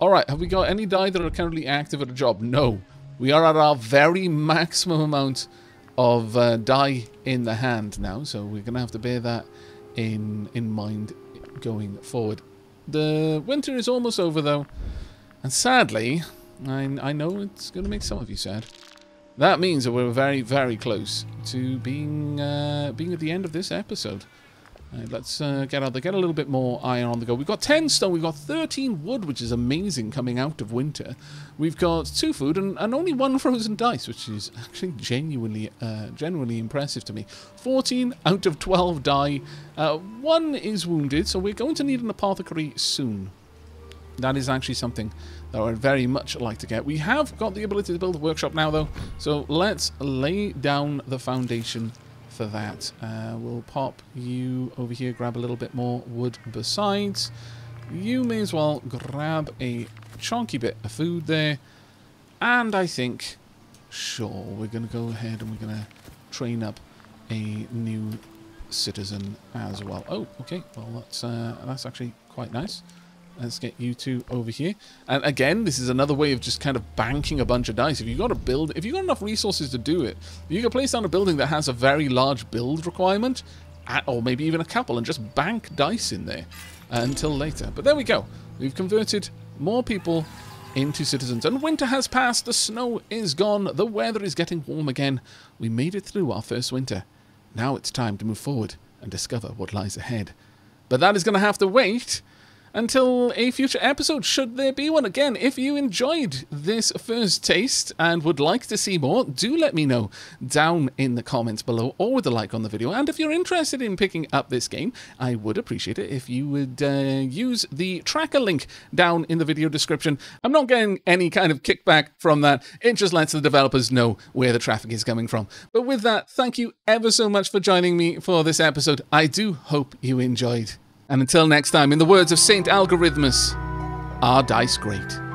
Alright, have we got any die that are currently active at a job? No. We are at our very maximum amount of uh, die in the hand now, so we're going to have to bear that in, in mind going forward. The winter is almost over, though. And sadly, I, I know it's going to make some of you sad. That means that we're very, very close to being uh, being at the end of this episode. Right, let's uh, get out there, get a little bit more iron on the go. We've got 10 stone, we've got 13 wood, which is amazing coming out of winter. We've got two food and, and only one frozen dice, which is actually genuinely uh, genuinely impressive to me. 14 out of 12 die. Uh, one is wounded, so we're going to need an apothecary soon. That is actually something that I would very much like to get. We have got the ability to build a workshop now, though, so let's lay down the foundation for that. Uh, we'll pop you over here, grab a little bit more wood besides. You may as well grab a chunky bit of food there. And I think, sure, we're going to go ahead and we're going to train up a new citizen as well. Oh, okay. Well, that's uh, that's actually quite nice. Let's get you two over here. And again, this is another way of just kind of banking a bunch of dice. If you've got a build, if you've got enough resources to do it, you can place down a building that has a very large build requirement, or maybe even a couple, and just bank dice in there until later. But there we go. We've converted more people into citizens. And winter has passed, the snow is gone, the weather is getting warm again. We made it through our first winter. Now it's time to move forward and discover what lies ahead. But that is going to have to wait until a future episode, should there be one. Again, if you enjoyed this first taste and would like to see more, do let me know down in the comments below or with a like on the video. And if you're interested in picking up this game, I would appreciate it if you would uh, use the tracker link down in the video description. I'm not getting any kind of kickback from that. It just lets the developers know where the traffic is coming from. But with that, thank you ever so much for joining me for this episode. I do hope you enjoyed. And until next time, in the words of Saint Algorithmus, are dice great?